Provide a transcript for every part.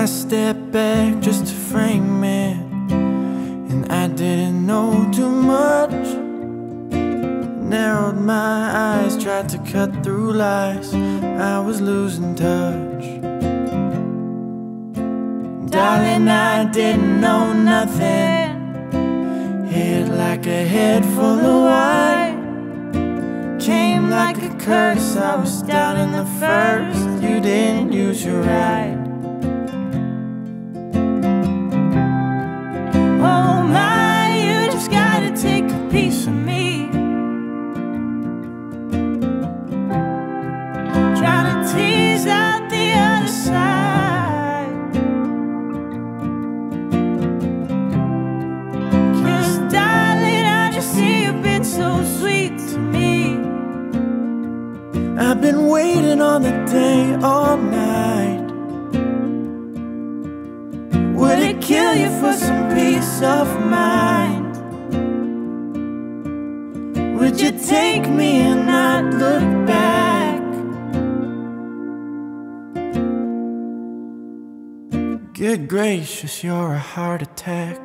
I stepped back just to frame it, and I didn't know too much. Narrowed my eyes, tried to cut through lies. I was losing touch. Darling, I didn't know nothing. Hit like a head full of wine. Came like a curse. I was down in the first. You didn't use your right. I've been waiting on the day all night. Would it kill you for some peace of mind? Would you take me and not look back? Good gracious, you're a heart attack.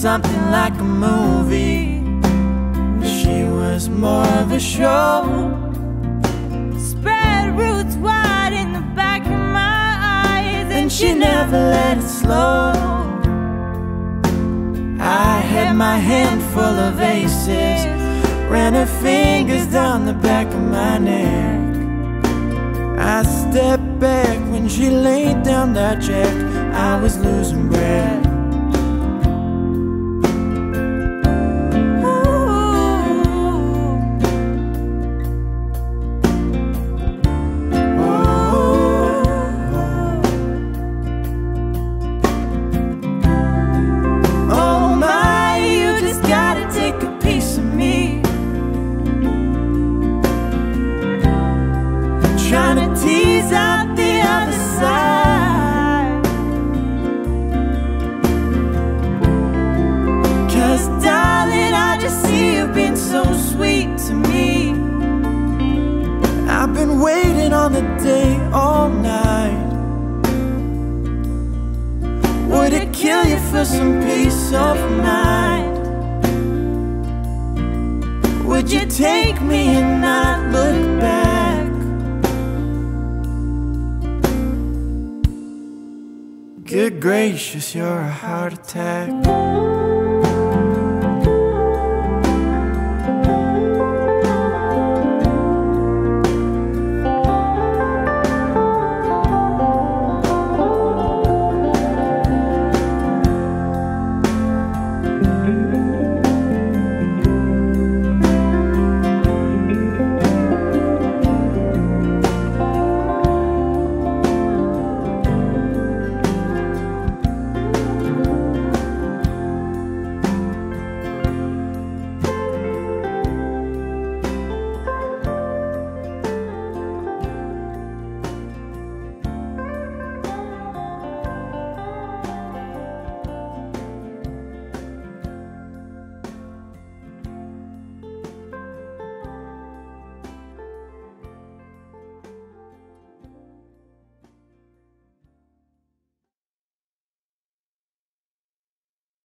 Something like a movie. She was more of a show. Spread roots wide in the back of my eyes, and she never let it slow. I had my hand full of aces, ran her fingers down the back of my neck. I stepped back when she laid down that check. I was losing breath. For some peace of mind? Would you take me and not look back? Good gracious, you're a heart attack.